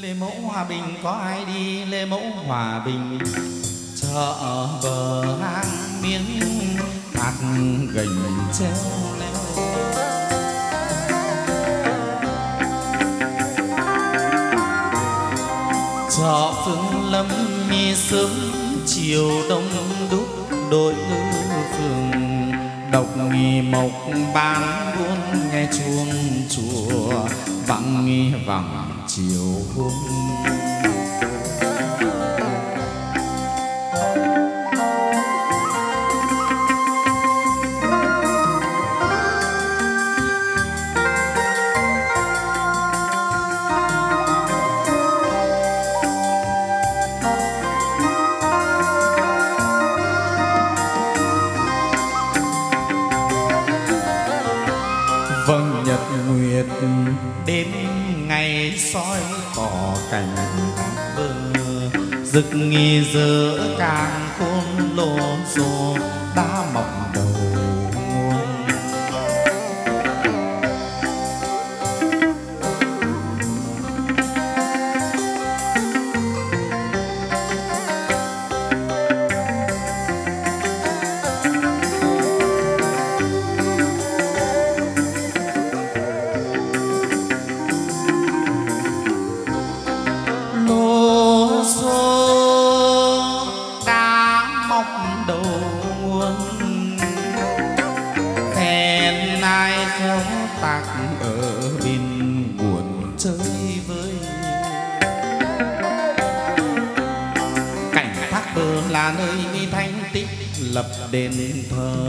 lê mẫu hòa bình, có ai đi lê mẫu hòa bình? Chợ bờ hang miếng bạc gành treo leo. Chợ phương lâm mi sớm chiều đông đúc đội phường độc nghi mộc bán buôn nghe chuông chùa vắng nghi vắng chiều hôm cỏ cảnh bờ rực nghi giữa càng khôn lộn xộn. Đền thờ.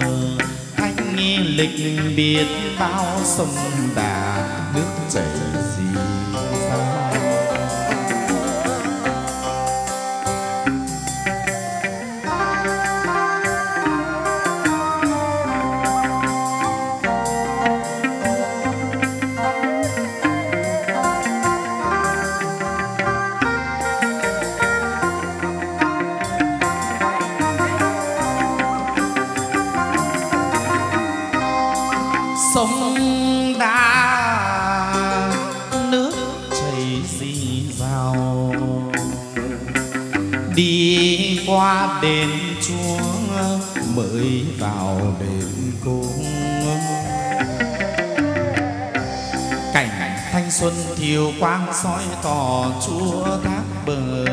Anh nghi lịch biệt bao sông đà vào đền cung cảnh thanh xuân thiều quang soi tỏ chúa thác bờ,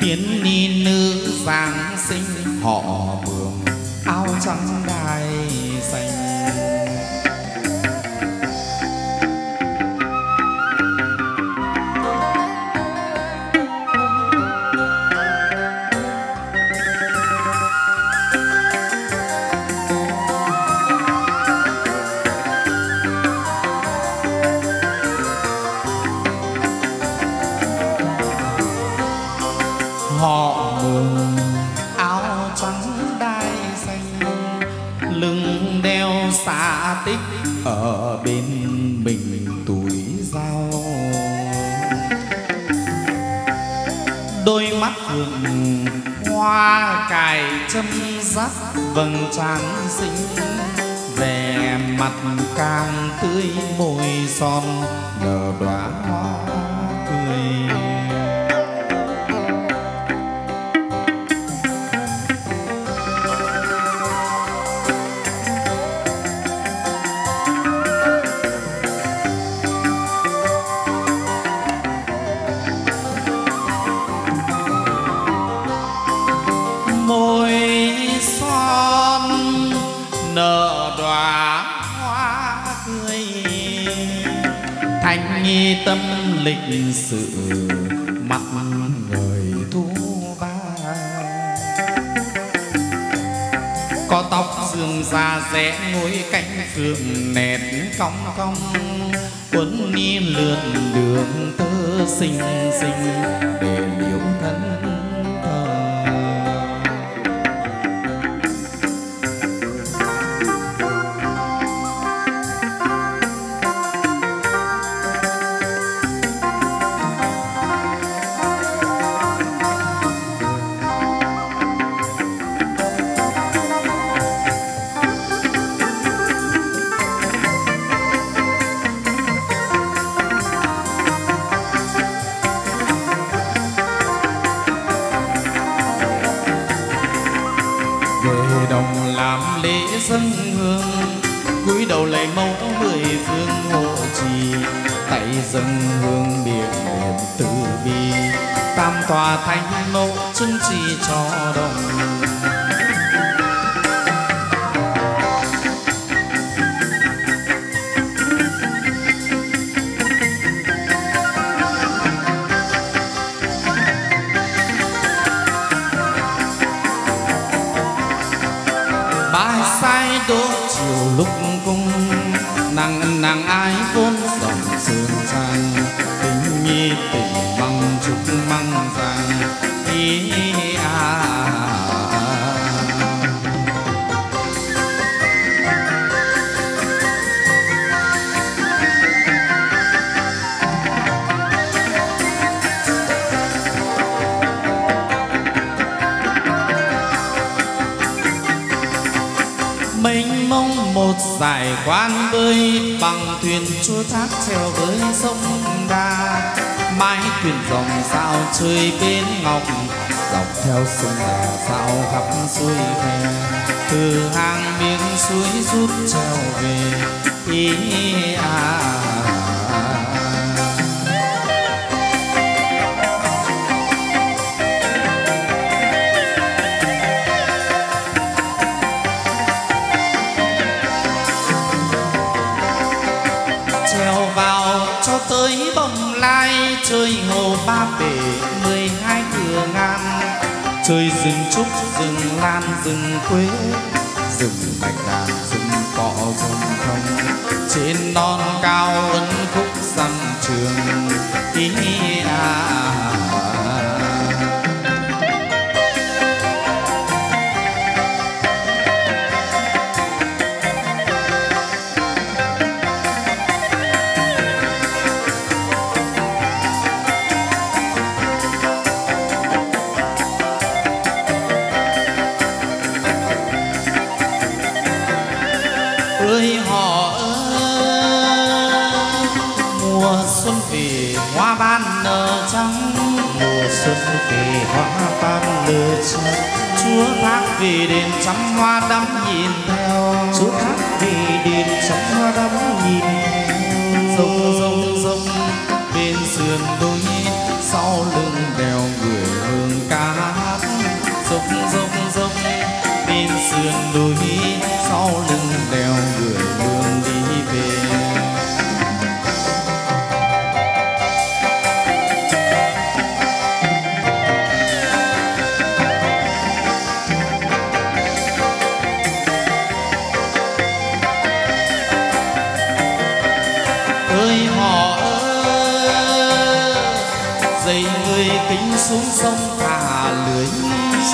tiến ni nữ giáng sinh họ mường áo trắng hoa cài châm rắc vầng trán xinh. Vẻ mặt càng tươi môi son, nở đóa hoa. Lịch sự, mặt người thu ba. Có tóc dương da rẽ ngôi cánh phượng nẹt cong cong, quấn ni lượn đường tơ xinh xinh để liễu thân thuyền chúa thác treo với sông đa mái thuyền dòng sao chơi bên ngọc, dọc theo sông đà sao gặp suối về từ hàng miếng suối rút treo về, ý à. Chơi hồ ba bể, mười hai thừa ngàn. Chơi rừng trúc, rừng lan, rừng quế. Rừng bạch đàn, rừng cỏ rừng thông. Trên non cao ấn khúc rằm trường, ý à vì đền trăm hoa đắm nhìn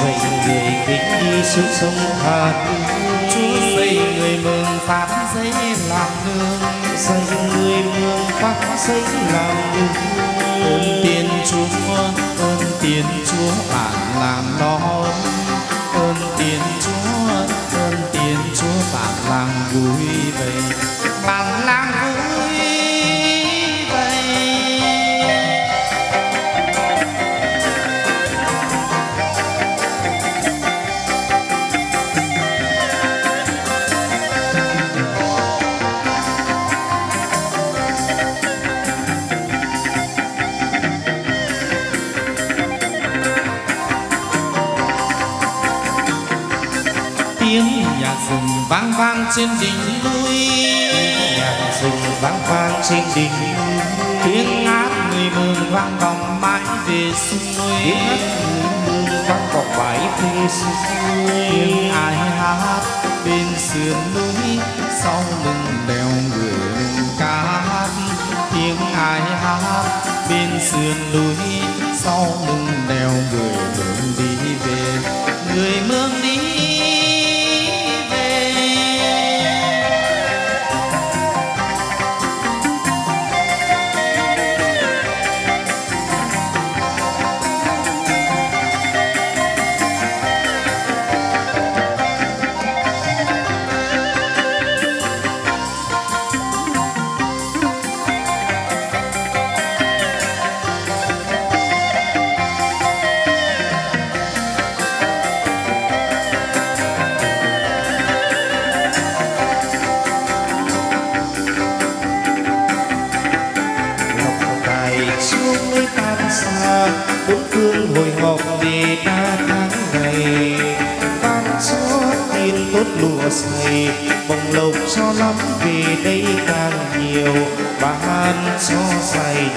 dạy người kính đi xuống sông lưới chúa dạy người mừng phát giấy làm nương dạy người mừng phát giấy làm nương ơn tiền chúa ơn tiền chúa bạn làm đó. Ơn tiền chúa ơn tiền chúa bạn làm vui vậy bạn làm vui vang vang trên đỉnh núi. Nhạc rừng vang vang trên đỉnh núi. Tiếng hát người mừng vang vọng mãi về sông núi. Tiếng hát người mừng vang vọng mãi về sông núi. Tiếng ai hát bên sườn núi sau lưng đèo người lưng ca hát. Tiếng ai hát bên sườn núi sau lưng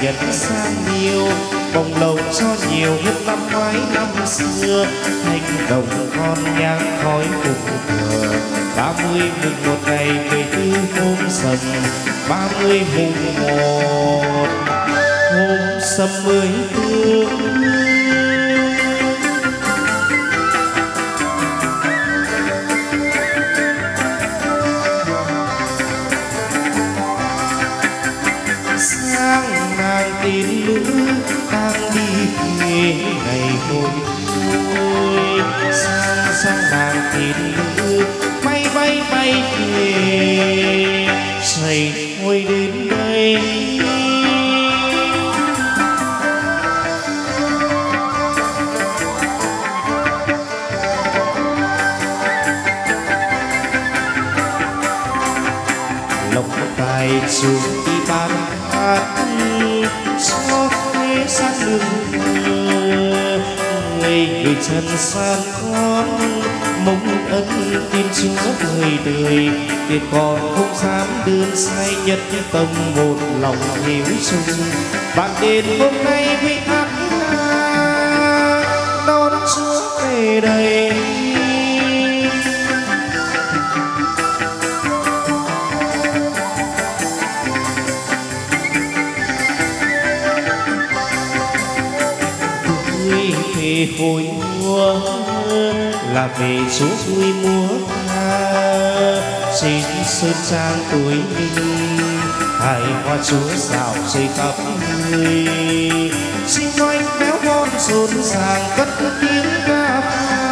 nhật sang nhiều, bồng lộc cho nhiều hơn năm ngoái năm xưa. Thành đồng con nhang khói cùng thờ, ba mươi mùng một ngày mười tư hôm sầm ba mươi mùng một. Hôm sầm mười tương ngày vui sang sang nàng tin nữ bay bay bay về xây người chân trần gian con mong ân tin chúa đời đời để còn không dám đơn sai nhất tâm một lòng hiếu chung bạn đến hôm nay với hát đón chúa về đây về hồi mùa là về số vui múa ca xin sơn sang tuổi mình hài hoa chúa dạo rơi khắp người. Xin nói béo con rộn ràng cất tiếng ca phai.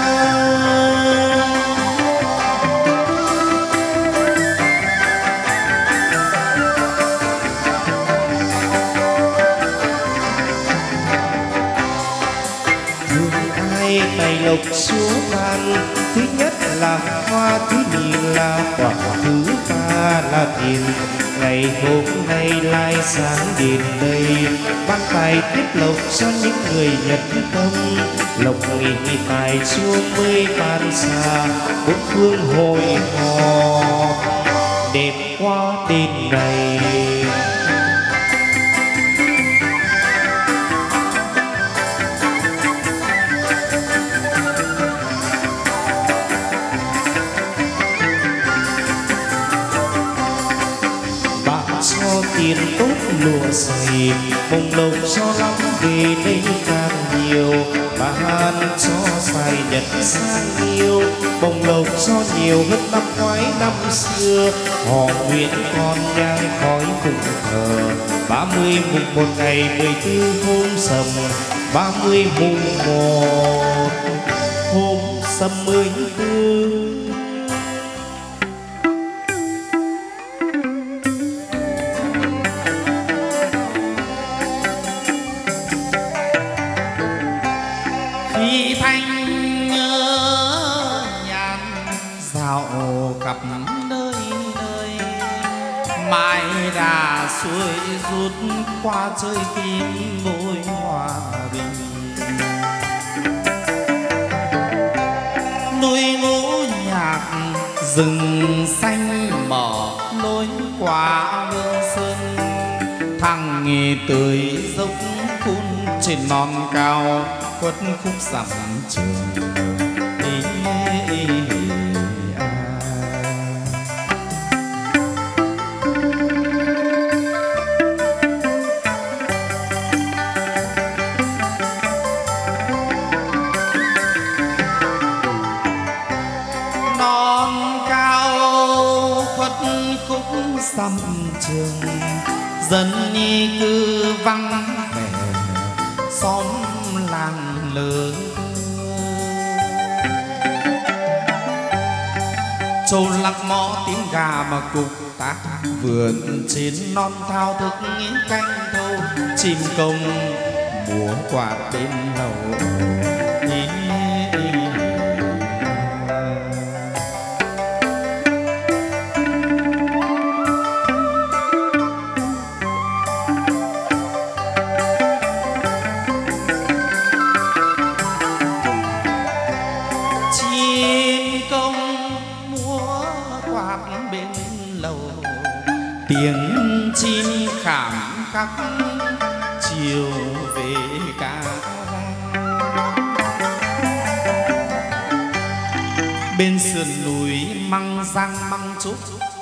Chúa ban, thứ nhất là hoa, thứ nhì là quả, thứ ba là tiền ngày hôm nay lai sáng đền đây, ban tài tiếp lộc cho những người nhật công lộc nghị tài chúa mới ban xa bốn phương hồi hò. Đẹp qua đêm này lụa dày mông lộc cho lắm về đây càng nhiều bán cho xài nhật sang nhiều bồng lộc cho nhiều hơn năm ngoái năm xưa. Họ nguyện con nhang khói cùng thờ, ba mươi mùng một ngày mười tư hôm sầm, ba mươi mùng một hôm sầm mười tư. Đà xuôi rút qua chơi kim môi hòa bình. Núi ngũ nhạc rừng xanh mở lối qua hương sơn. Thằng nghề tươi dốc phun trên non cao quất khúc dặm trường. Sâu lắc mõ tiếng gà mà cục tác vườn trên non thao thức canh thâu, chim công múa quạt bên lầu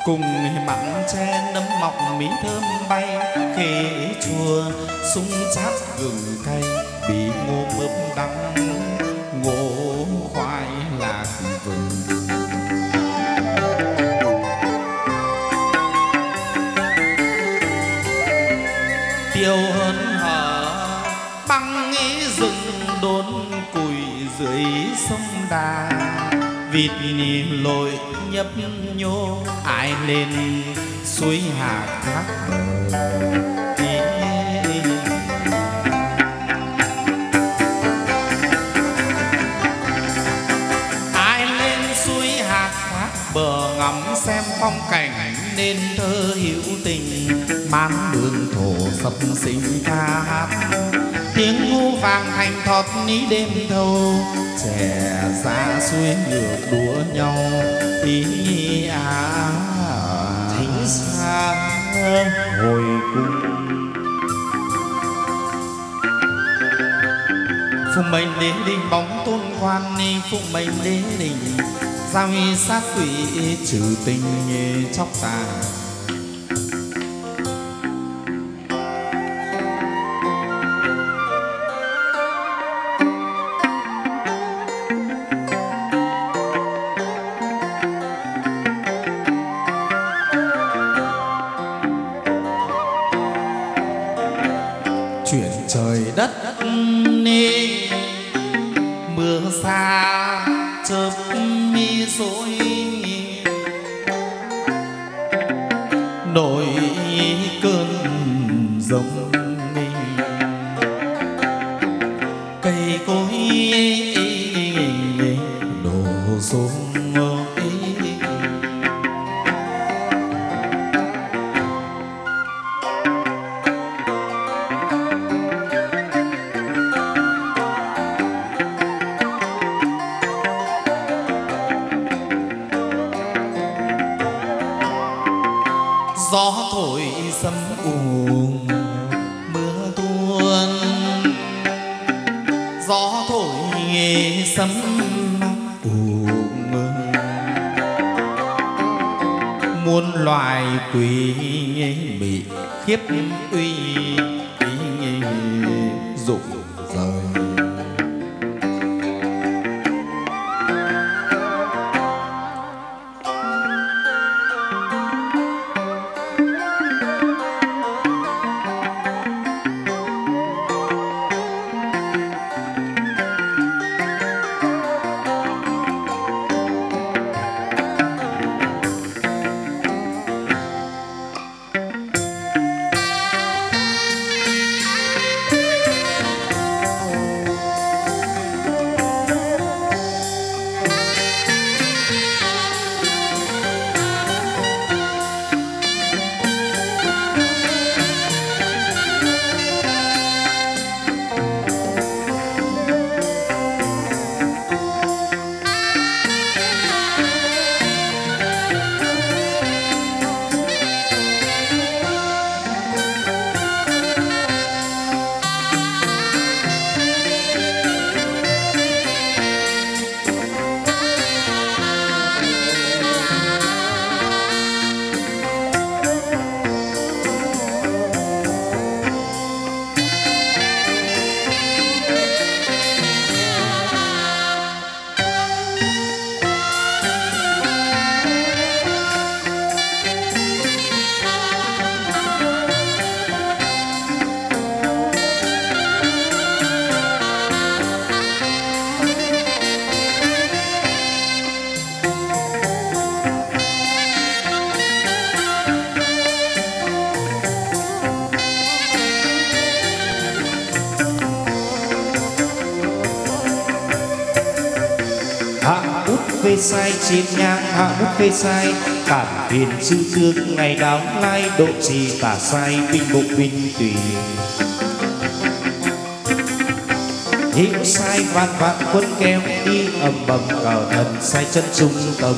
cùng mặn tre nấm mọc mỹ thơm bay, khế chua sung chát gừng cay bị ngô mướp đắng, ngô khoai lạc vừng. Tiêu hơn hở băng nghĩ rừng đốn cùi dưới sông đà, vịt lội nhấp nhô ai lên suối hà thác ai lên suối hạt thác bờ ngắm xem phong cảnh nên thơ hữu tình mang đường thổ sập sinh ca hát tiếng ngu vàng thành thọt ní đêm thâu trẻ ra suối ngược đùa nhau ý à thính xa. Hồi cung phụng mệnh đế đình bóng tôn quan phụng mệnh đế đình giao y sát quỷ trừ tình chóc tà trên nhang hạ bút phê sai. Cản thuyền sư thương ngày đáo lai, độ trì tả sai binh bộ binh tùy. Hiểu sai vạn vạn quân kéo đi ầm ầm cờ thần sai chân trung tâm.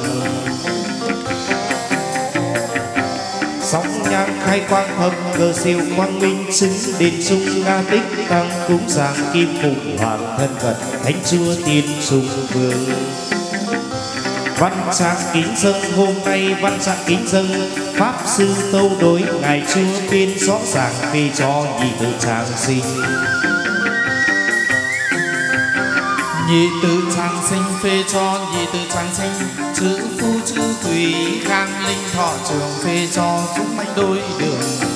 Sóng nhang khai quang hầm cơ siêu quang minh xứng đền sung nga tích tăng cúng giang kim phụng hoàng thân vật thánh chúa tiên sung vương văn trang kính dân hôm nay văn trang kính dân, pháp sư tâu đối ngài chúa tin rõ ràng vì cho nhị tự trang sinh. Nhị tự trang sinh phê cho nhị tự trang sinh. Chữ phu chữ thủy khang linh thọ trường phê cho chúng manh đôi đường.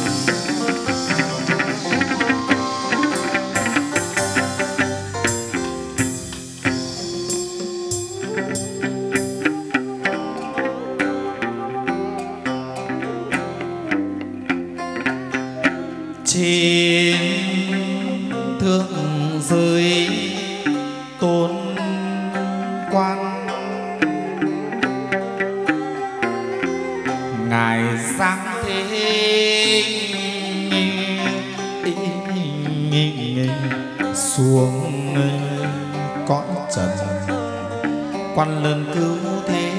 quan lớn cứu thế.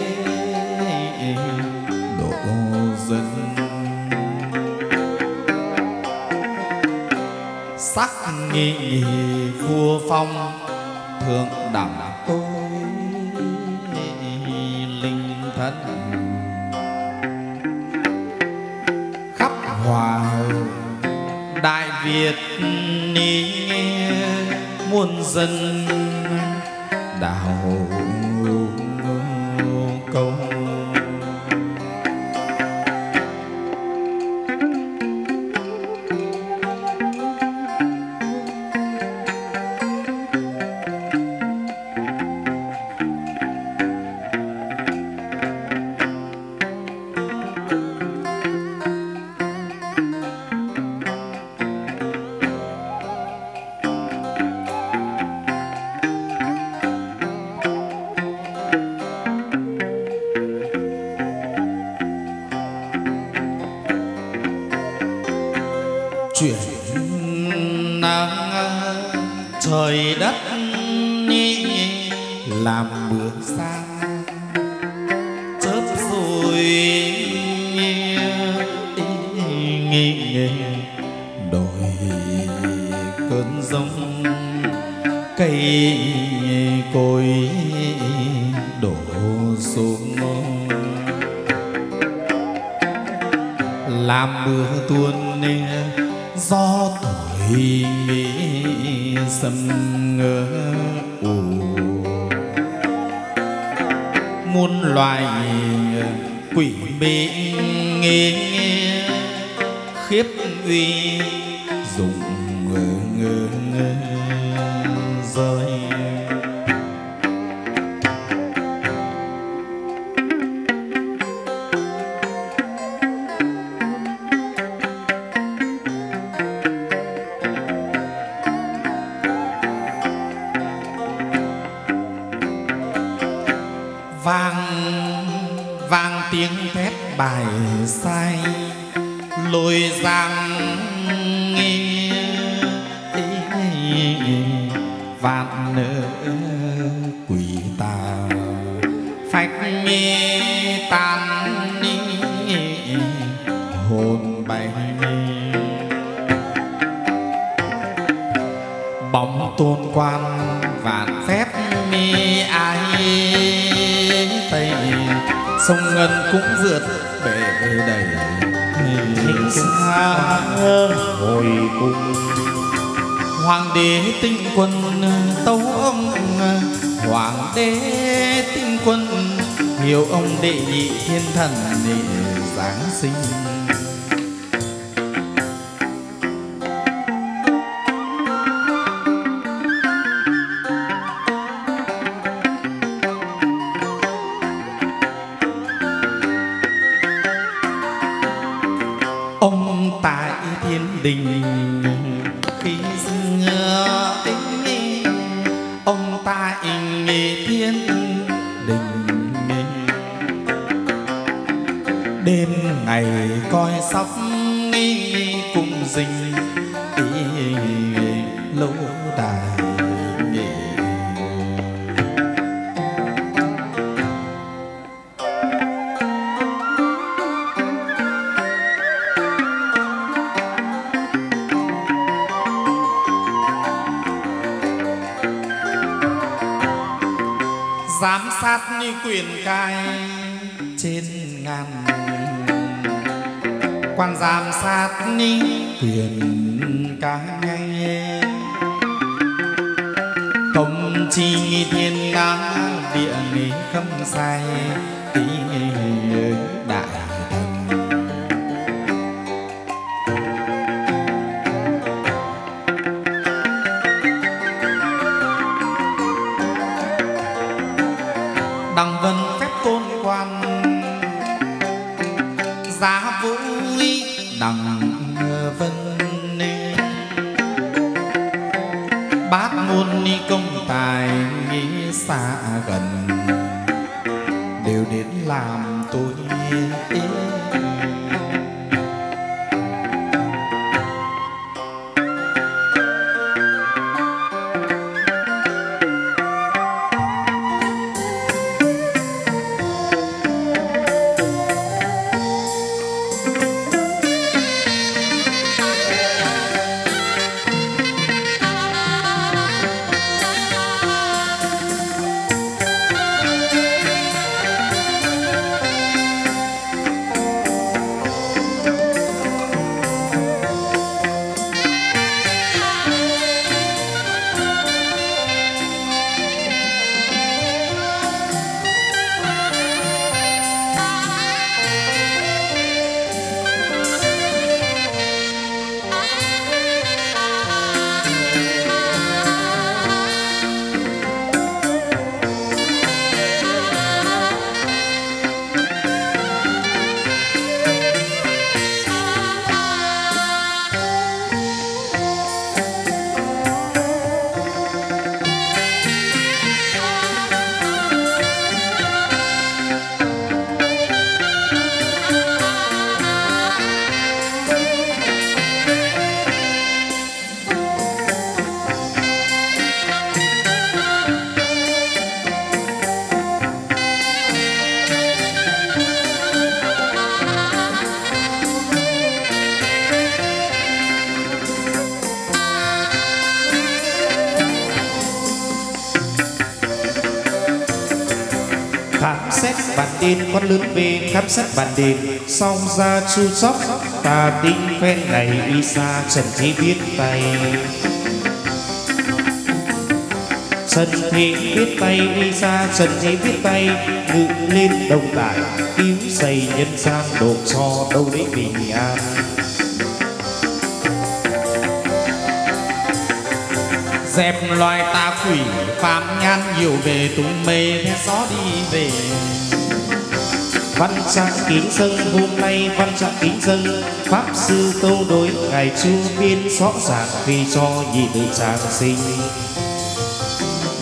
Độ dân. Sắc nghi vua phong, thượng đẳng tôi. Linh thần. Khắp hòa hậu, đại việt ni muôn dân. Đạo vạn phép mi ai tây. Sông ngân cũng vượt bể đầy thịnh xa hồi cùng. Hoàng đế tinh quân tấu ông hoàng đế tinh quân hiểu ông đệ nhị thiên thần để giáng sinh. Tên con lớn về khám xét bản đền. Xong ra chu sóc, ta tinh phen này đi xa trần thế biết tay trần thế biết tay đi xa trần thế biết tay ngự lên đồng đại cứu xây nhân gian độ cho đâu đấy bình an. Dẹp loài tà quỷ phạm nhan nhiều về tung mê theo gió đi về văn trạng kính dân, hôm nay văn trạng kính dân, pháp sư câu đối, ngài chu biên rõ ràng vì cho nhị tự trang sinh.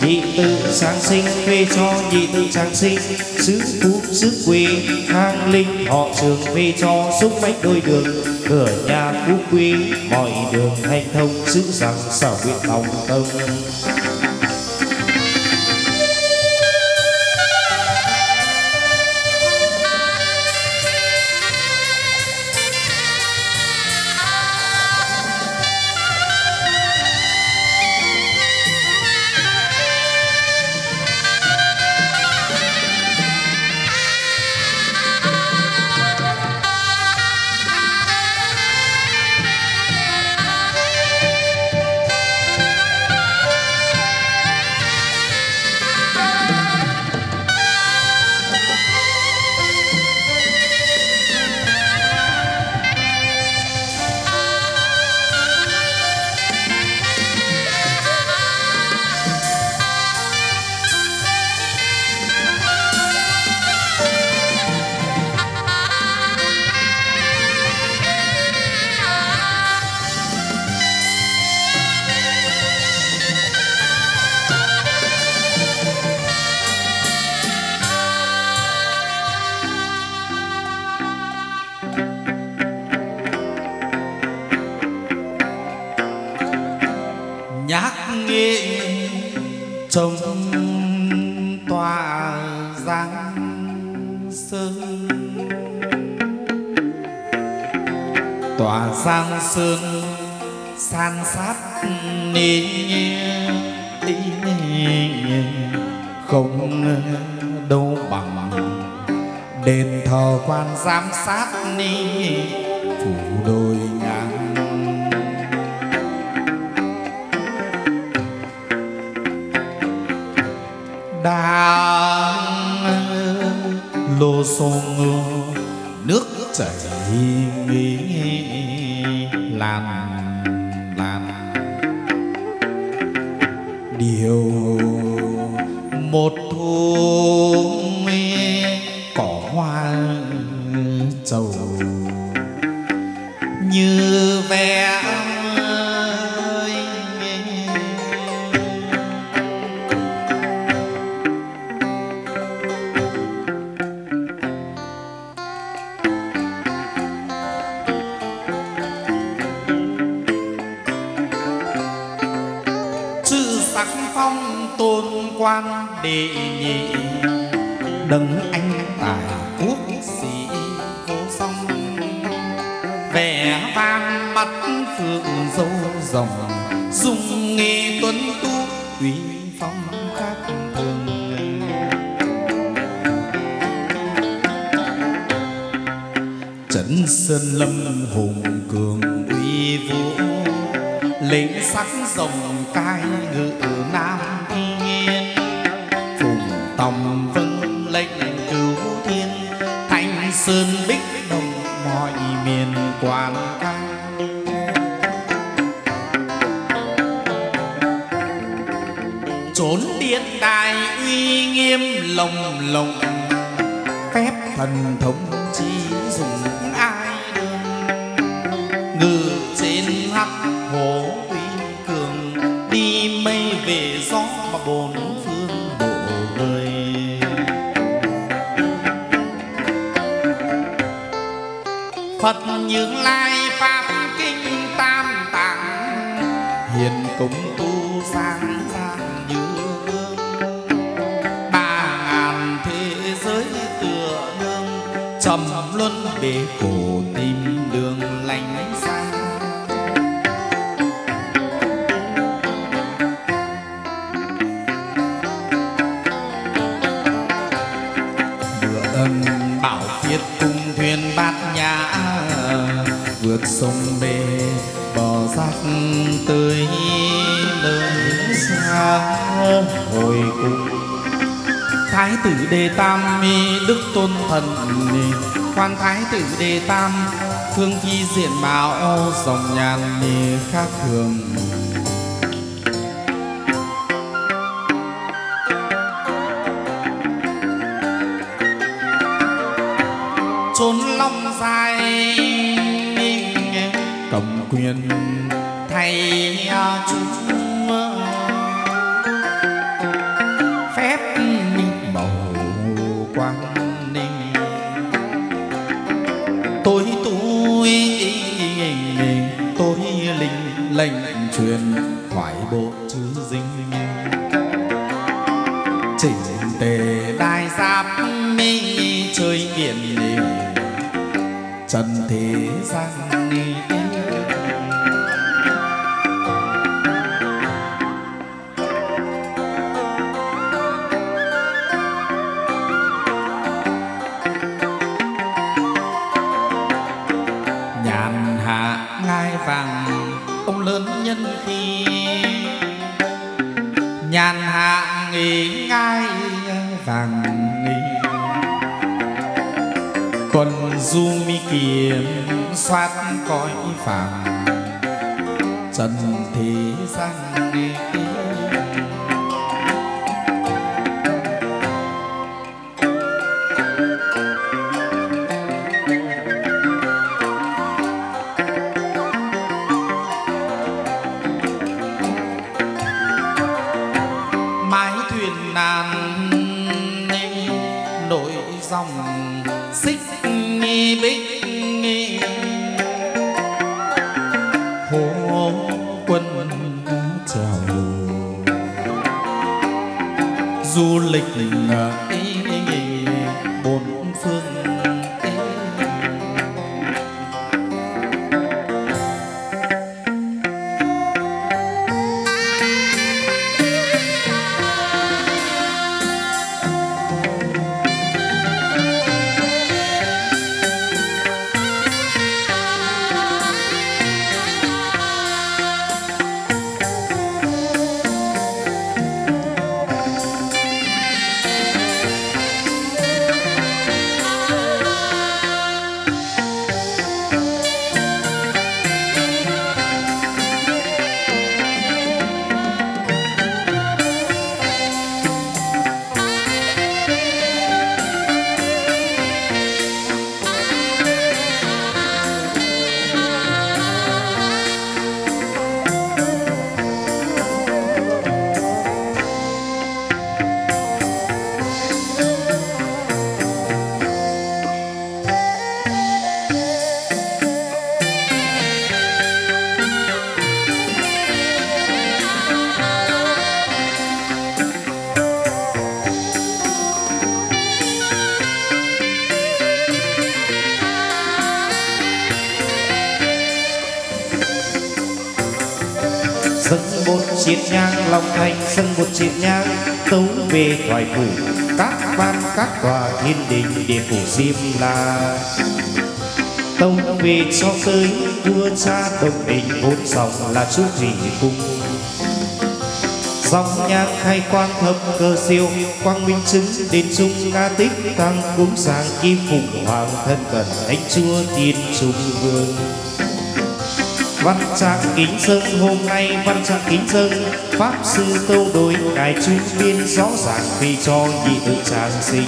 Nhị tự trang sinh phê cho nhị tự trang sinh xứ phú xứ quê, hang linh họ trường phê cho xúc bách đôi đường, cửa nhà phú quý, mọi đường hành thông sứ rằng sở nguyện lòng tâm sơn san sát đi đi không đâu bằng đền thờ quan giám sát đi từ trên hắc hồ tuy cường, đi mây về gió mà bốn phương đổ đời phật như lai pháp kinh tam tạng, hiền cũng tu sang sang như gương ba ngàn thế giới tựa nương, trầm luân bể khổ tìm sông bê, bò sắc tươi nơi xa hồi cung thái tử đề tam, mi đức tôn thần, quan thái tử đề tam phương thi diện mạo, dòng nhàn khác thường. Simeon. xích nghi bích hồ quân chào du lịch sân một triệt nhang tấu về thoại phủ. Các ban, các tòa thiên đình để phủ diêm la. Tông về cho tới vua cha đồng đình, bốn dòng là chú thủy cung. Dòng nhang khai quang thập cơ siêu, quang minh chứng đến trung ca tích tăng cúng sang kim phụng hoàng thân cận, thánh chúa tiên trung vương văn trạng kính sơn, hôm nay văn trạng kính sơn, pháp sư tâu đối ngài chuyên biên rõ ràng khi cho nhị tự tràng sinh.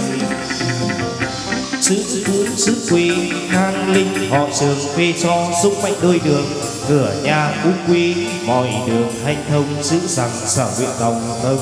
Chữ tướng chữ quy khang linh, họ trường phê cho, xúc mạnh đôi đường, cửa nhà phú quy mọi đường hành thông, chữ rằng sở nguyện đồng tâm.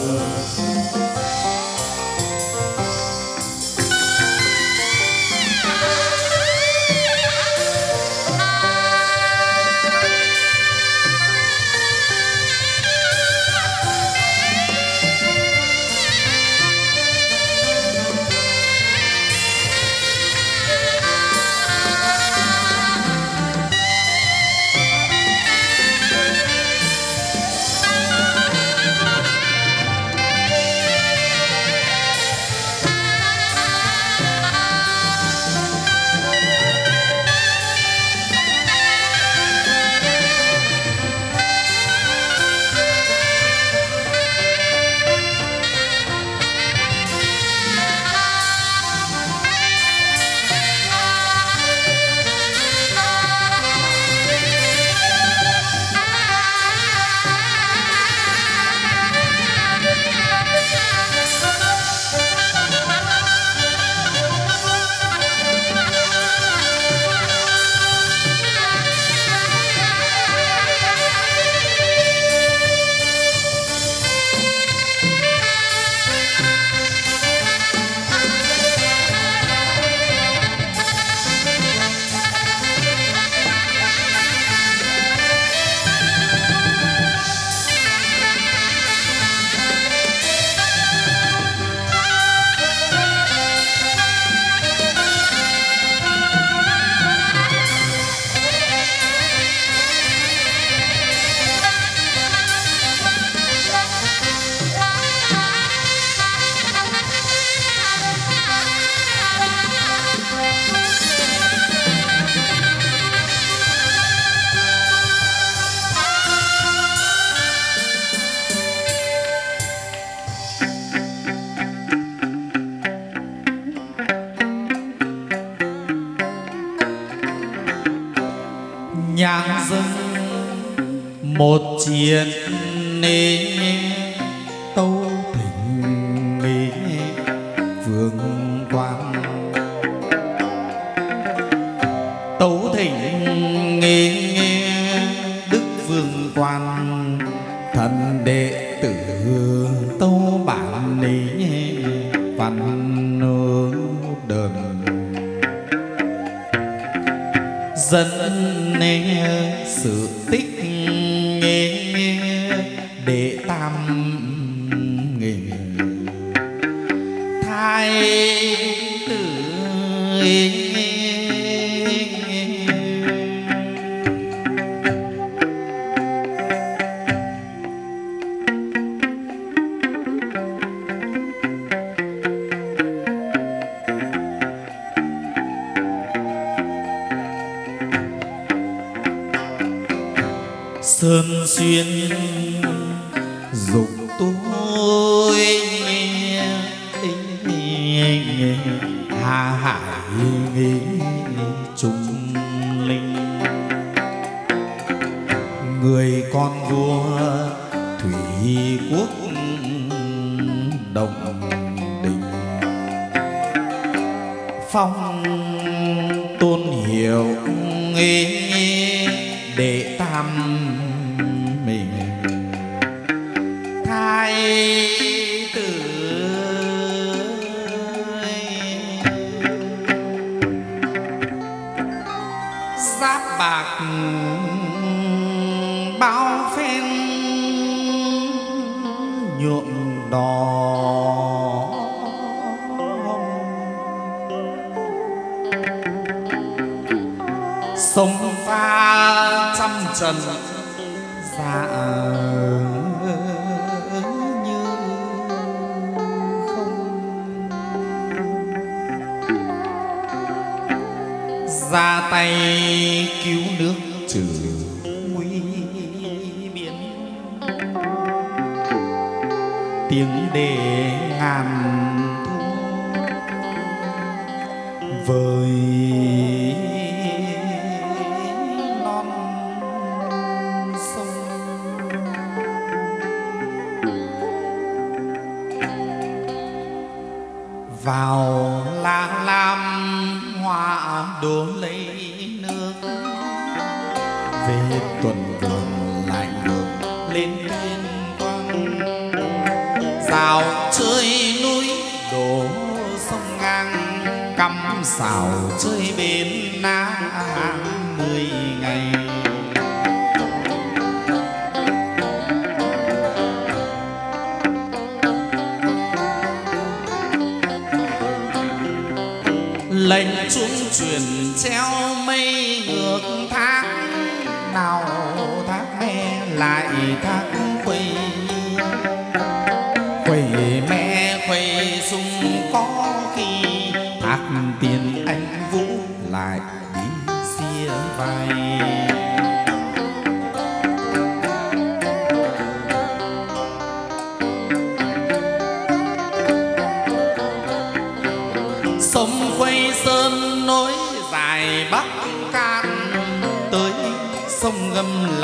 Sơn xuyên. Dục tôi hà hải nghĩ trung linh. Người con vua thủy quốc đồng đình phong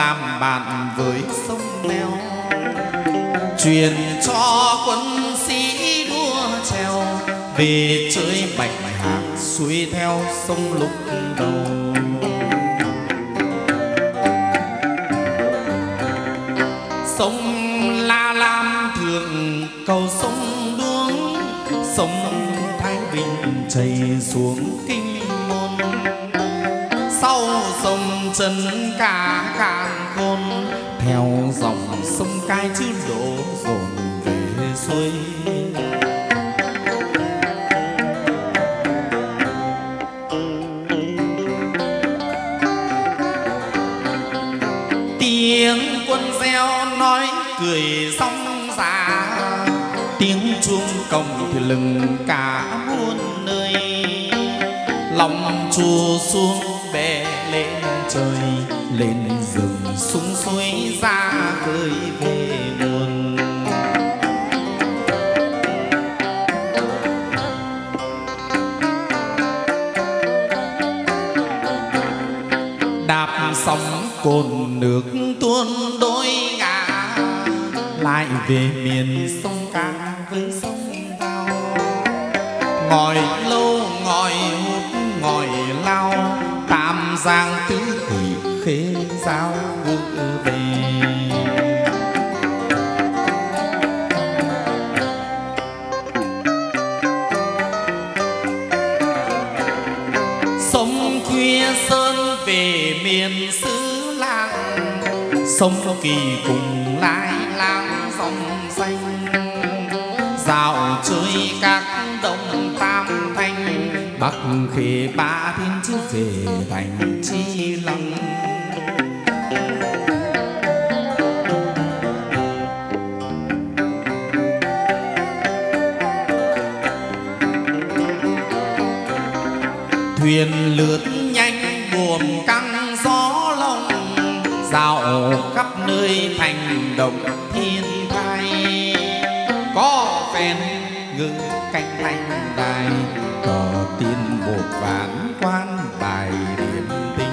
làm bạn với sông neo truyền cho quân sĩ đua treo về chơi bạch hạc xuôi theo sông lúc đầu. Sông la lam thượng cầu sông đuống, sông thái bình chảy xuống kinh môn. Sau sông chân cả xuôi tiếng quân reo nói cười sóng già tiếng chuông cổng thì lừng cả muôn nơi. Lòng chùa xuống bè lên trời, lên rừng xuống suối ra cười về. Cồn nước tuôn đôi ngả, lại về miền sông ca với sông thao ngồi lâu ngồi hút ngồi lao, tam giang tứ sông kỳ cùng lai lang dòng xanh. Dạo chơi các đồng tam thanh, bắc khê ba thiên chứ về thành chi lăng. Thuyền lướt có tiên một ván quan bài điểm tinh.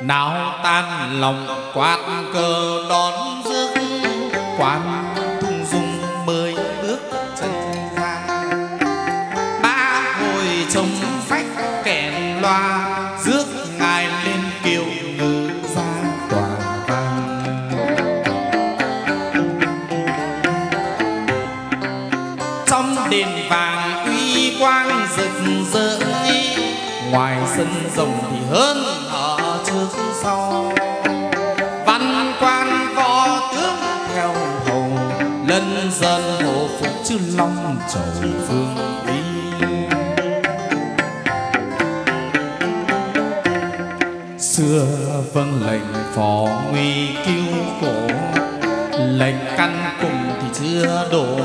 Nào tan lòng quát cơ đón rồng thì hơn ở trước sau. Văn quan võ tướng theo hầu, lân dân hộ phục chư long trầu phương đi xưa vâng lệnh phó nguy cứu khổ, lệnh căn cùng thì chưa đổ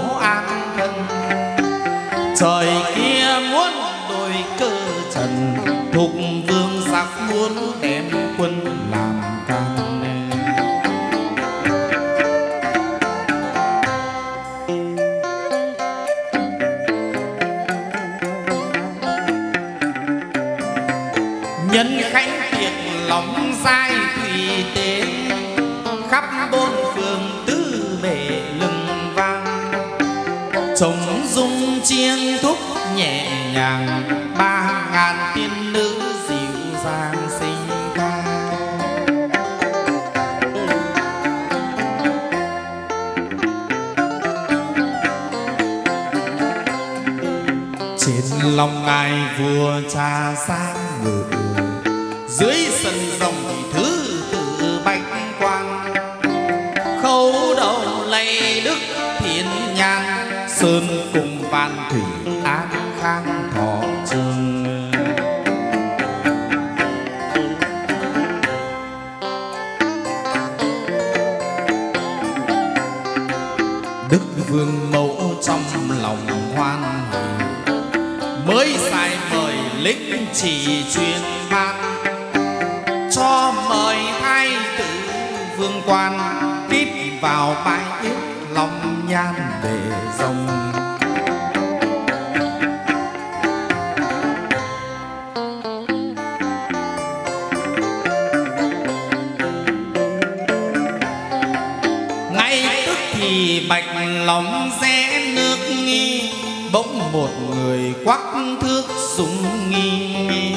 ngay tức thì bạch lòng rẽ nước nghi, bỗng một người quắc thước súng nghi.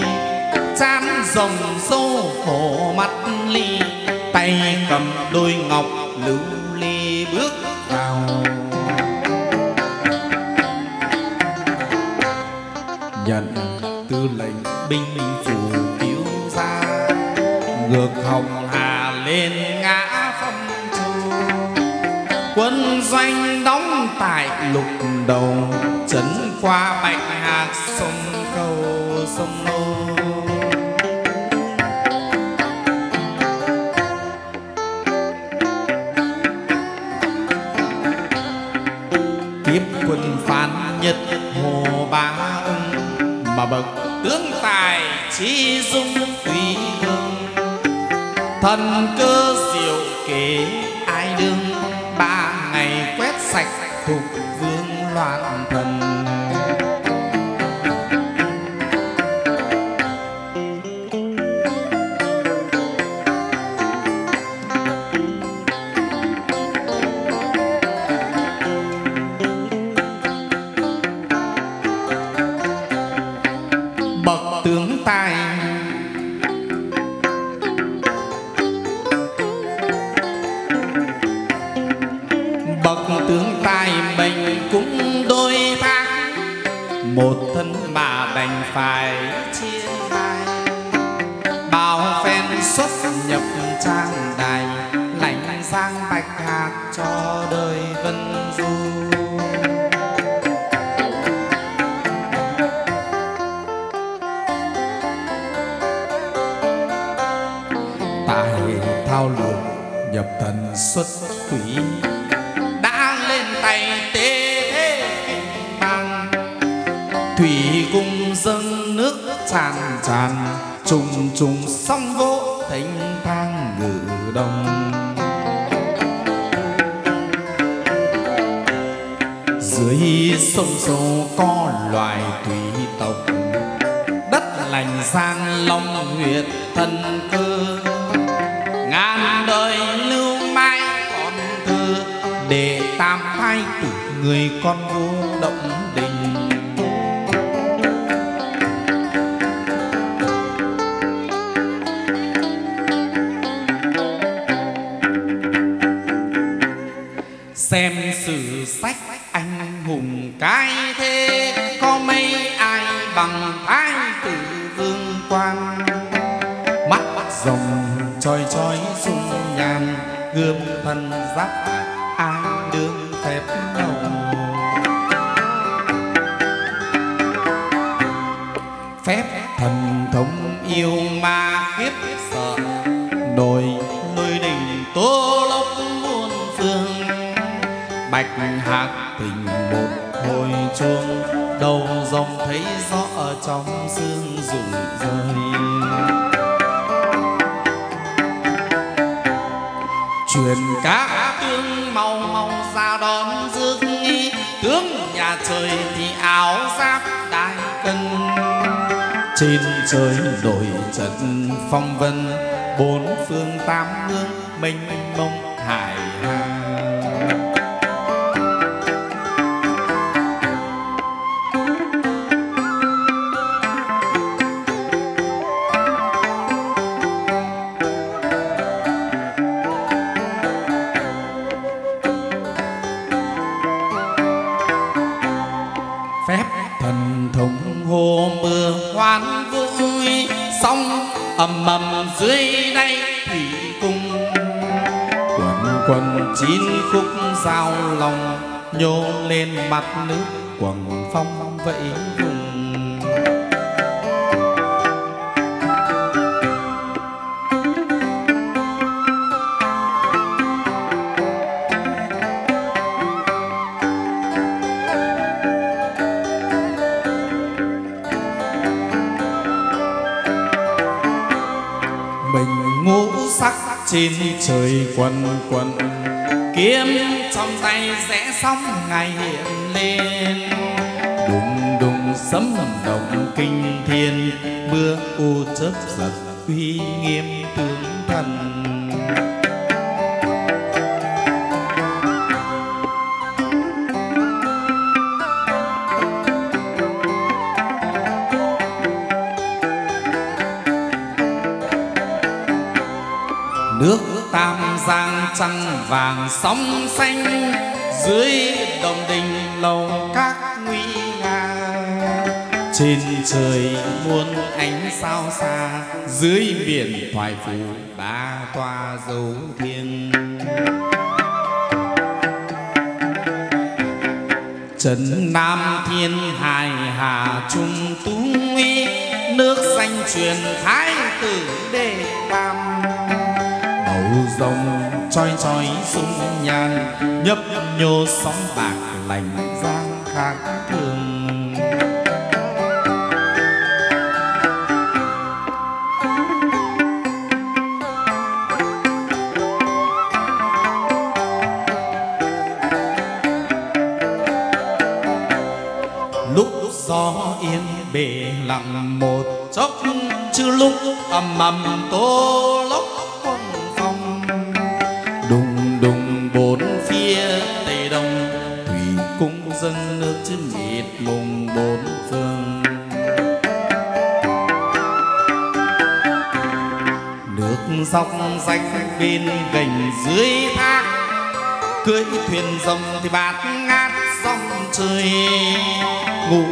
Chán rồng sâu khổ mắt ly, tay cầm đôi ngọc lưu ly bước vào. Nhận tư lệnh binh phủ cứu ra, ngược hồng hà lên doanh đóng tại lục đầu trấn qua bạch hạc sông cầu sông nô. Tiếp quân phan nhật hồ bá ưng, mà bậc tướng tài chi dung quý hương. Thần cơ diệu kế sạch tục vương loạn thần. Xuất quỷ xem sử sách anh hùng cái thế. Có mấy ai bằng thái tử vương quan mắt rồng trói trói dung nhan gươm thần giáp ai đương phép hồng phép thần thống yêu ma khiếp sợ đồi hát tình một hồi chuông đầu dòng thấy rõ ở trong sương rụng rơi. Truyền cá tương mau mau ra đón rước tướng nhà trời thì áo giáp đại cân. Trên trời nổi trận phong vân, bốn phương tám hướng mênh mông hải chín khúc dao lòng nhô lên mặt nước quầng phong vẫy vùng. Trong tay rẽ sóng ngày hiện lên. Đùng đùng sấm động kinh thiên mưa u chớp giật uy nghiêm từ ánh xa. Dưới biển thoại phủ ba toa dấu thiên trần nam thiên hải hà trung tú nguy nước danh truyền thái tử đề tam. Bầu rồng choi choi sung nhan nhấp nhô sóng bạc lành giang khác thường gió yên bể lặng một chốc, chứ lúc ầm ầm tô lốc quần phong. Đùng đùng bốn phía tây đông, thủy cung dâng nước chứ nhịp mùng bốn phương. Nước dọc rách bên gành dưới thác, cưỡi thuyền rồng thì bạt ngát dòng trời. Ngủ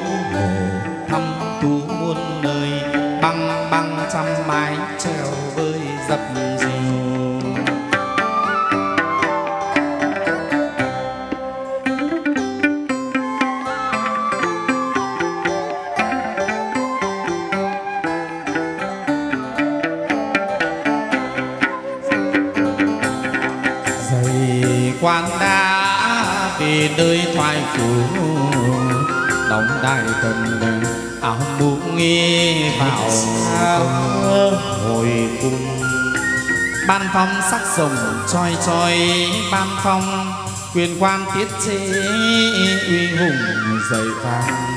đời nơi thoại phủ. Đóng đài tần áo mũ nghi vào hồi cung. Ban phong sắc rồng choi choi, ban phong quyền quan tiết chế uy hùng dày vang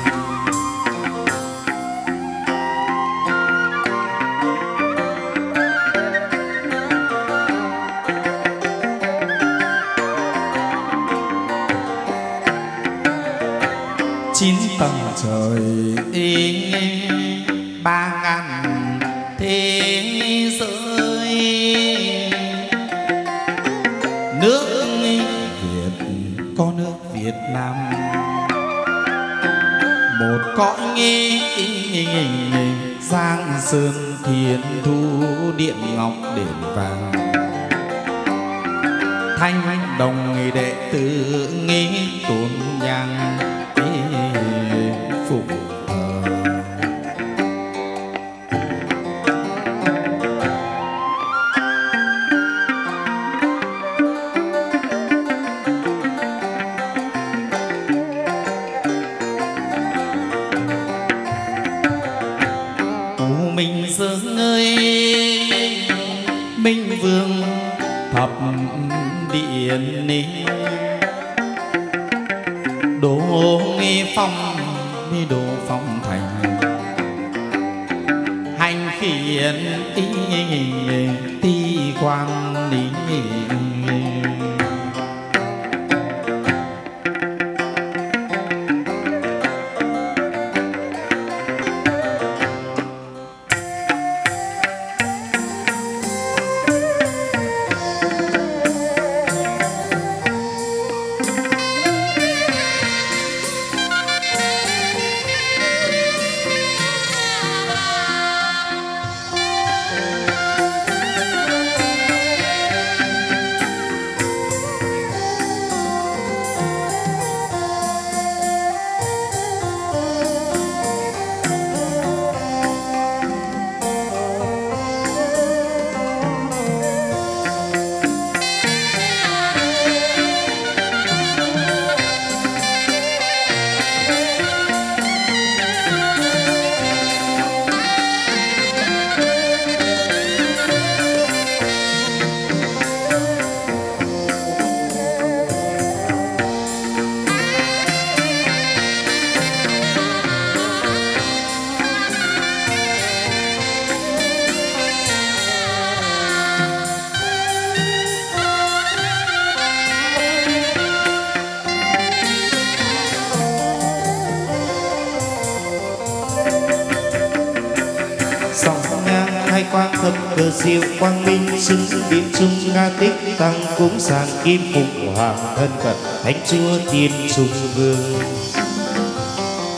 diệu quang minh xưng biến trung nga tích tăng cúng sàng kim phục hoàng thân cận. Thánh chúa thiên trung vương.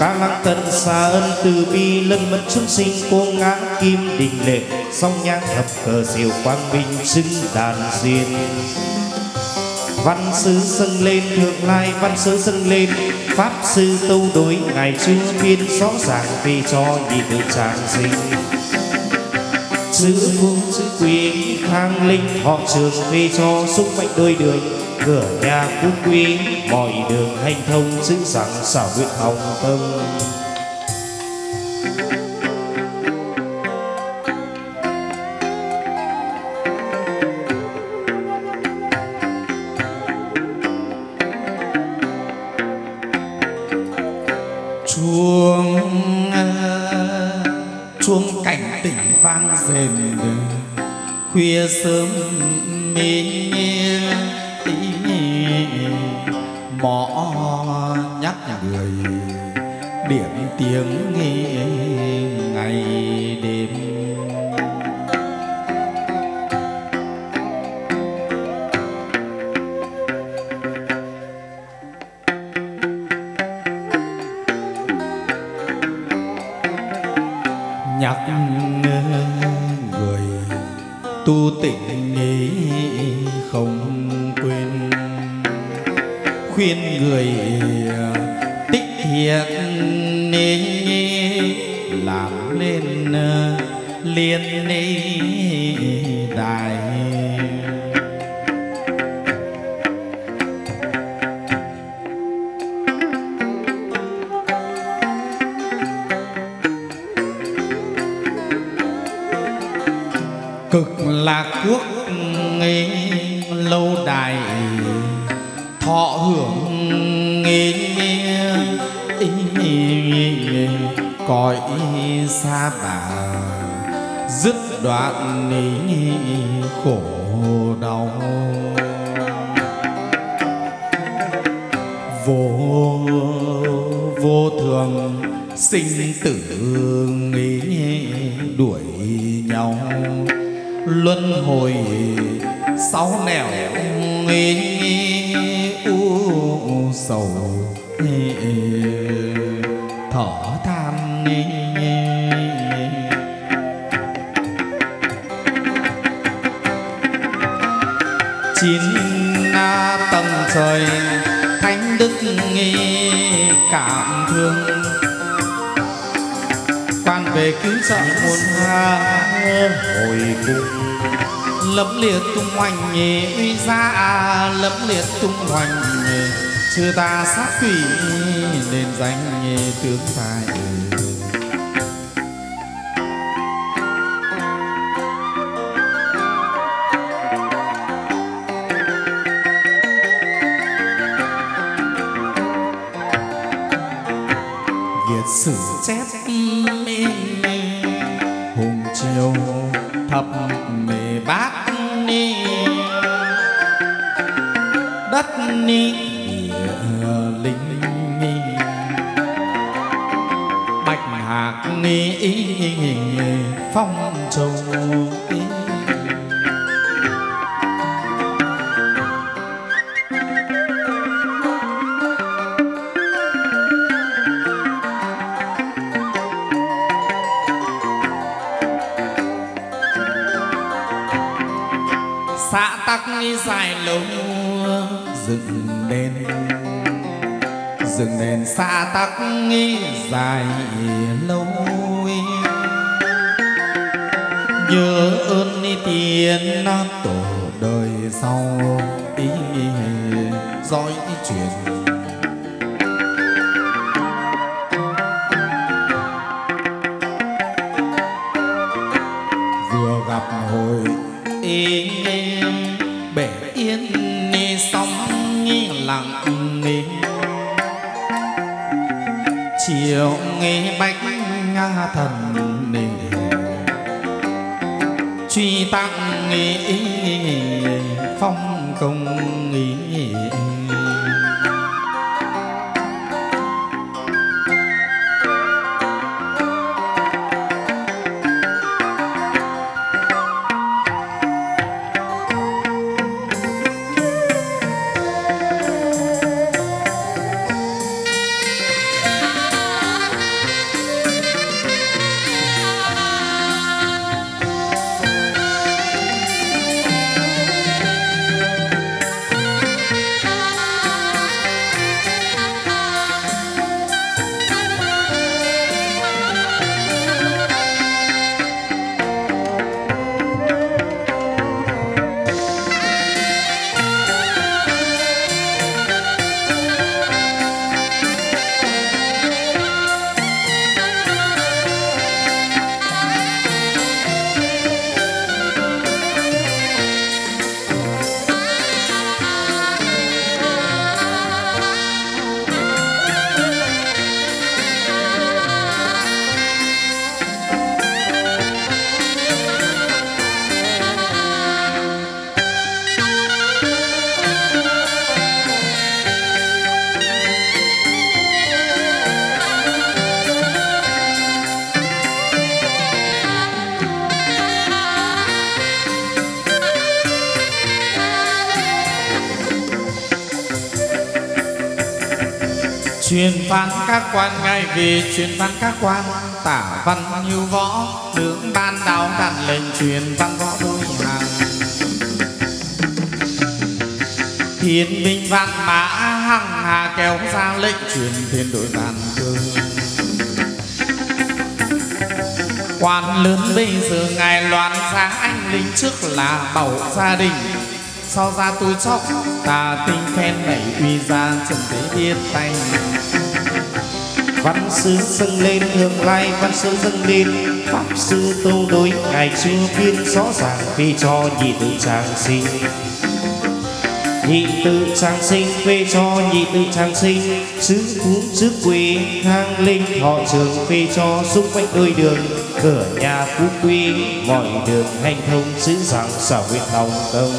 Ca lăng tận xa ân từ bi lân mẫn chúng sinh cô ngã kim đình lệ. Song nhang thập cờ diệu quang minh xưng đàn duyên. Văn sứ dâng lên, thượng lai văn sứ dâng lên. Pháp sư tâu đối, ngài chúa thiên rõ ràng vì cho nhị tự tràng sinh sứ vua sứ quý khang linh họ trường về cho xúc mạnh đôi đường. Cửa nhà phú quý, mọi đường hành thông giữ sẵn xảo nguyện hồng tâm. Khuya sớm mê mõ nhắc người điểm tiếng nghe ngày. chưa ta sát thủy nên danh tướng tài. Việt sử chép minh hùng chiều thập mề bát ni. Đất ni ni phong trầu xã tắc dài lâu dựng đèn dựng đèn xã tắc dài lâu nhớ ơn tiền tổ đời sau. Ý dõi chuyện nghĩ phong cùng. Truyền phán các quan ngay vì truyền phán các quan. Tả văn như võ tướng ban đạo đặt lệnh truyền văn võ đôi hàng. Thiên binh văn mã hằng hà kéo ra lệnh truyền thiên đội đàn cương. Quan lớn bây giờ ngài loạn ra, anh linh trước là bảo gia đình. Sau ra tôi chóc ta tinh khen nảy uy ra, trần thế biết tay văn sư dâng lên hương lai, văn sư dâng lên. Pháp sư tô đối, ngài chưa biên rõ ràng vì cho nhị tự trang sinh. Nhị tự trang sinh về cho nhị tự trang sinh. Sứ phú, sứ quỳ khang linh họ trường về cho xúc quanh đôi đường. Cửa nhà phú quý, mọi đường hành thông, sứ rằng xảo huyện lòng công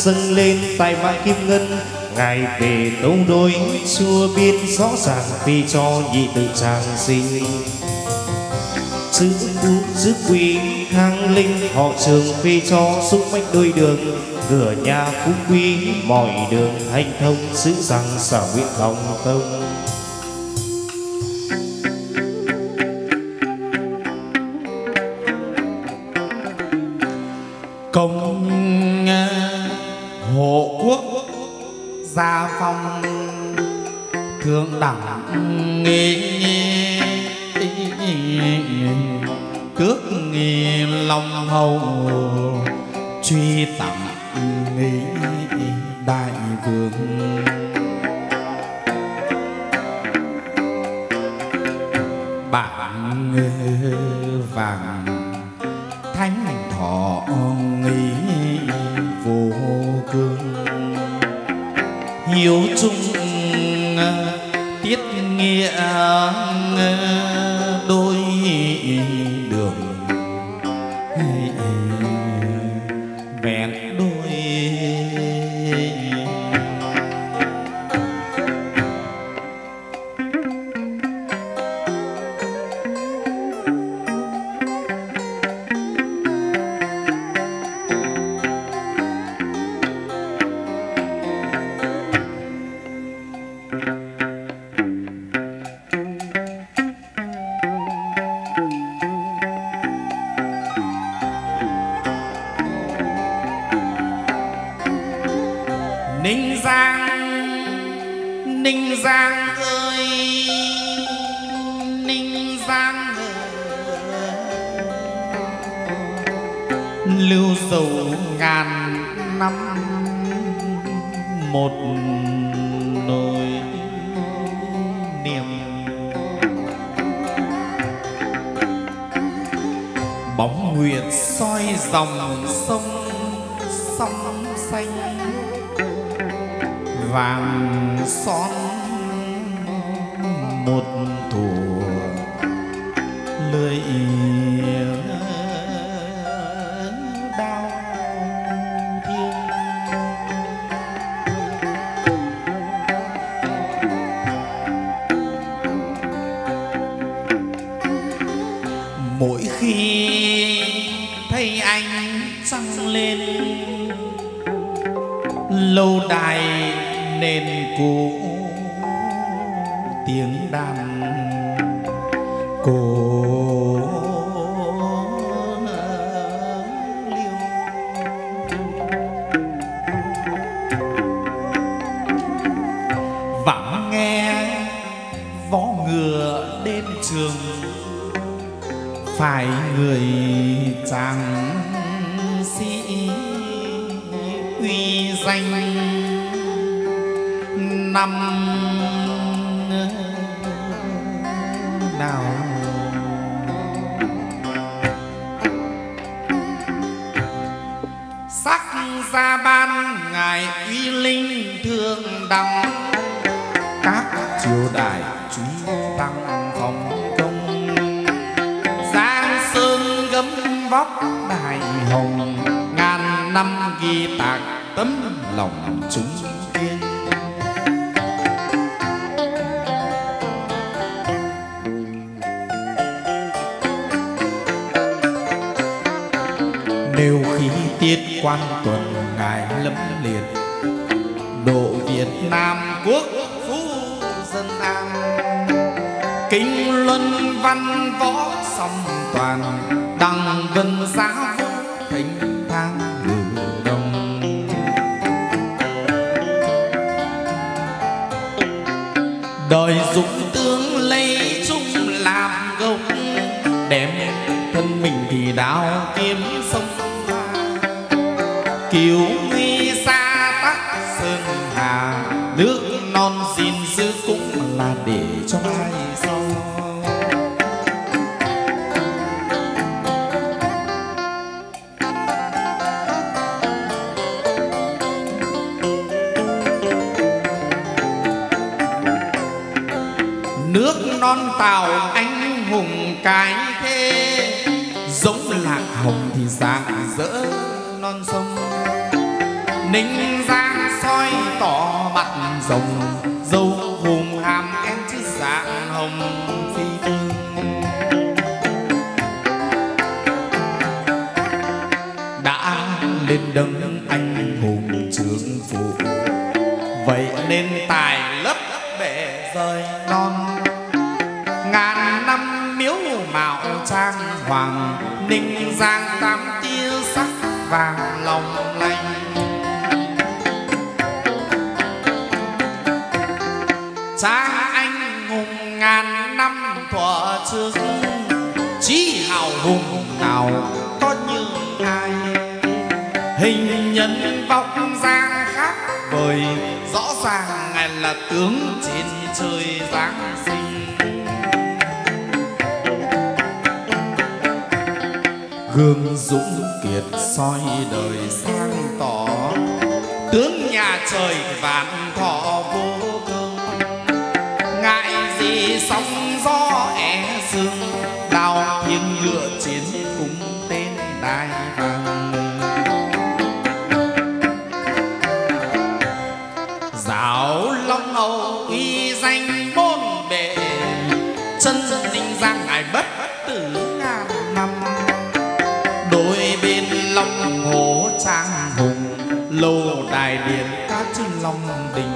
dâng lên tại mang kim ngân. Ngài về tấu đôi chưa biết rõ ràng vì cho nhị tự tràng sinh. Giữ phú giữ quý khang linh, họ trường phi cho xúc mạch đôi đường. Cửa nhà phú quý, mọi đường hành thông, giữ rằng xả nguyện lòng tông. Công cương đẳng nghi cước nghi lòng hầu phải người chàng sĩ uy danh. văn võ song toàn đằng vân giáo sông vọng giang khác vời rõ ràng ngài là tướng trên trời giáng sinh. Gương dũng kiệt soi đời sáng tỏ, tướng nhà trời vạn thọ vô cương ngại gì sóng gió é sương không đình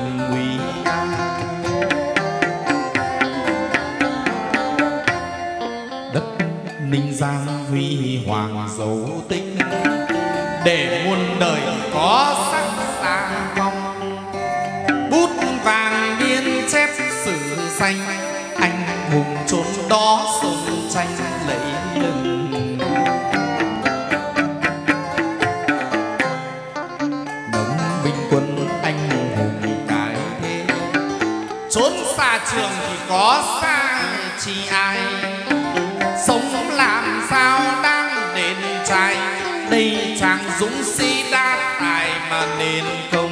có sai chi ai? Sống làm sao đang đền trai? Đây chàng dũng sĩ đa tài mà nên câu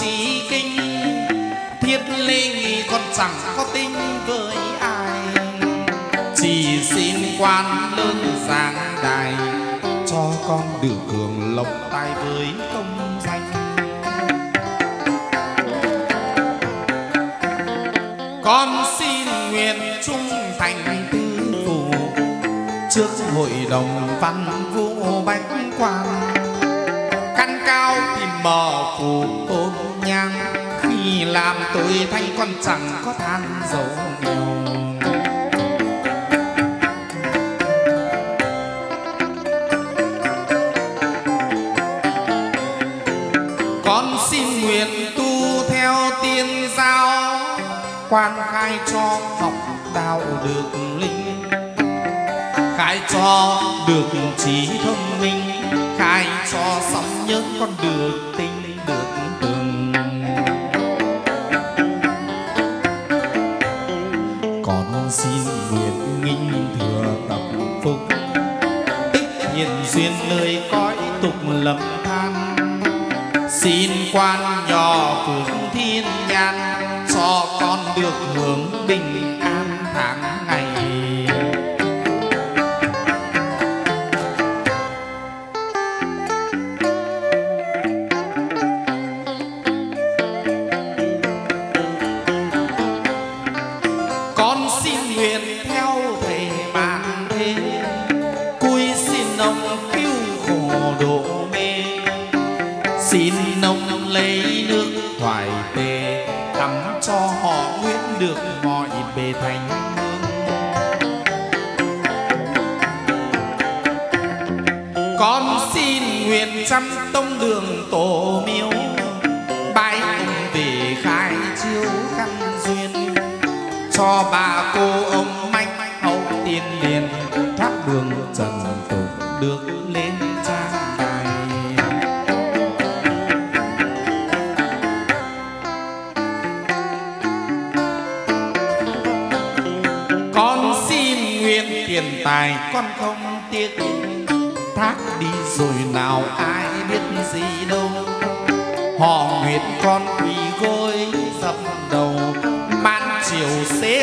chỉ kinh. Thiết lê nghi con chẳng có tình với ai. Chỉ xin quan lớn giảng đài, cho con được hưởng lộc tài với công danh. Con xin nguyện trung thành tư phụ. Trước hội đồng văn vũ bách quan căn cao thì mở phù tôn nhang. Khi làm tôi thanh con chẳng có than dầu nghèo con xin nguyện tu theo tiên giáo, quan khai cho học đạo được linh, khai cho được trí thông One.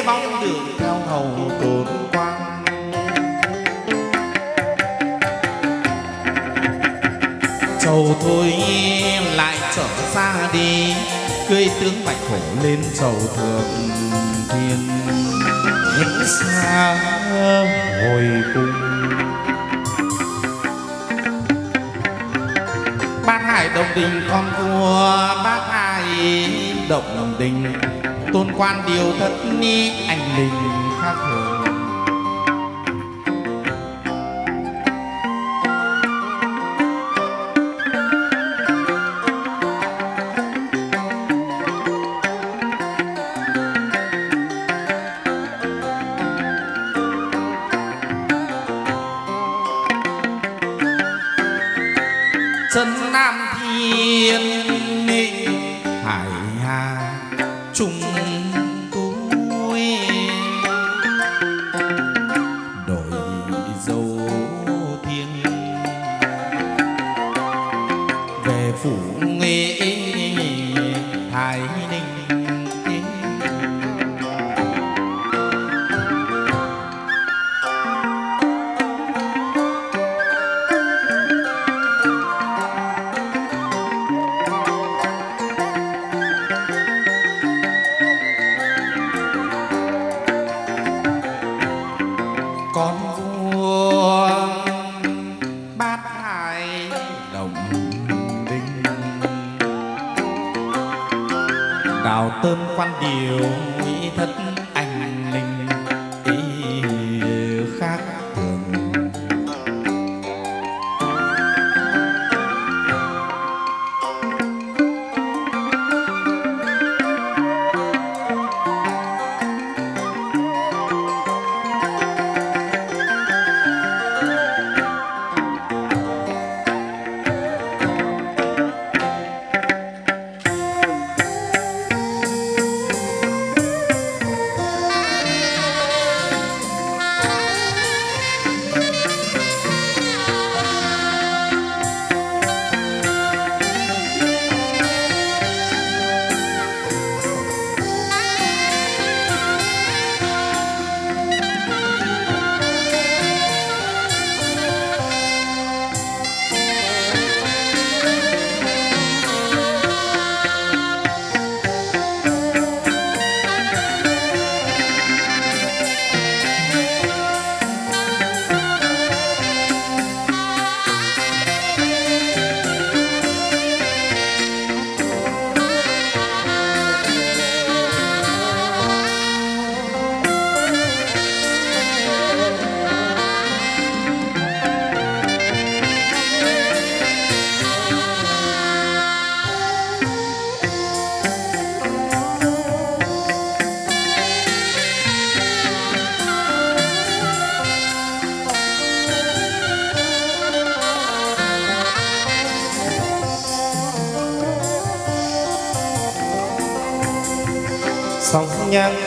Bóng đường theo hầu cồn quang. Chầu thôi lại trở xa đi cưới tướng bạch hổ lên chầu thượng thiên. Những xa hồi cung bát hải đồng đình con vua, bát hải đồng đình tôn quan điều thật ni anh linh.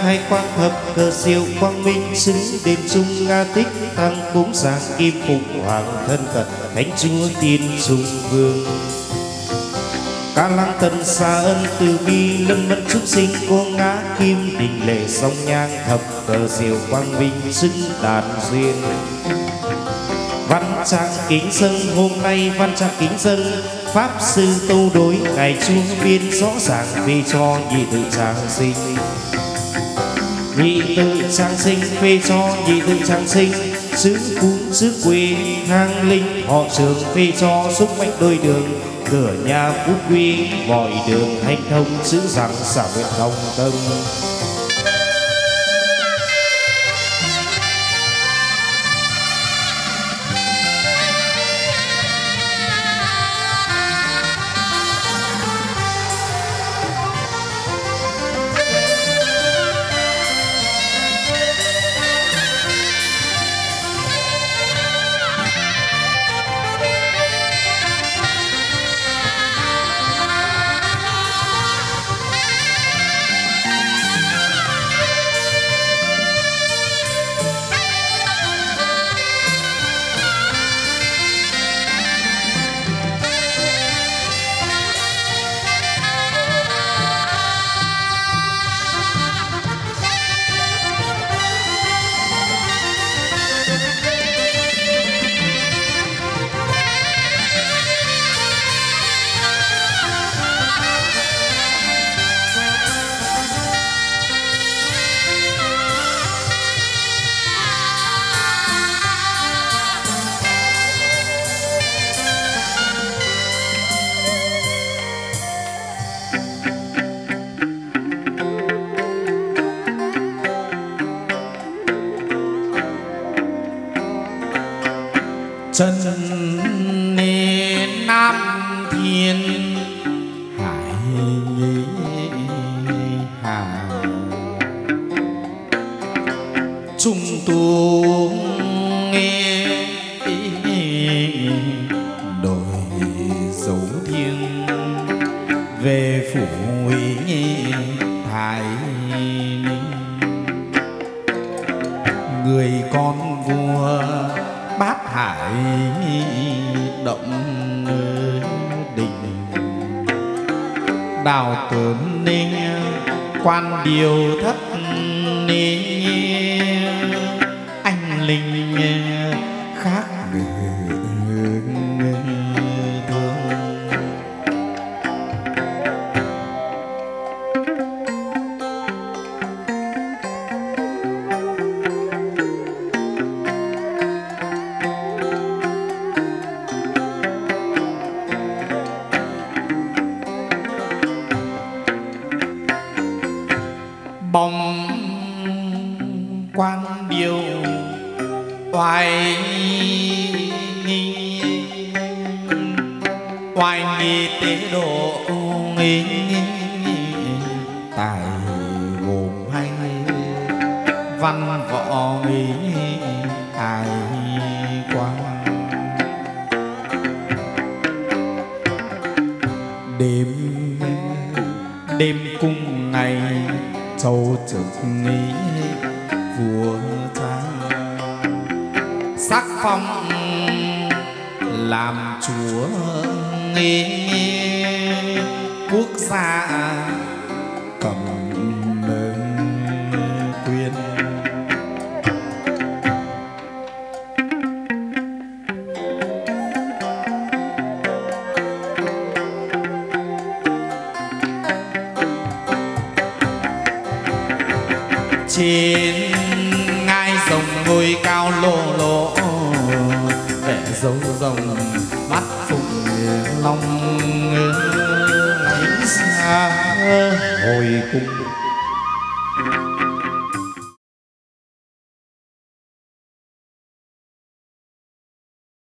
Hai quang hợp cơ diệu quang minh xứng đền trung nga tích tăng cúng giang kim phục hoàng thân cận thánh chúa tiên trung vương. Ca lăng tần xa ân từ bi lâm mẫn chúng sinh, cô ngã kim đình lệ song nhang thập, cờ diệu quang minh xứng đàn duyên. Văn trang kính dân, hôm nay văn trang kính dân, pháp sư tu đối, ngài chúa biên rõ ràng vì cho nhị tự trang sinh nhị tự sang sinh, phê cho nhị tự sang sinh. Xứ cúng xứ quê hang linh, họ sướng, phê cho xúc mạnh đôi đường. Cửa nhà phú quy mọi đường hành thông, xứ rằng xả nguyện đồng tâm.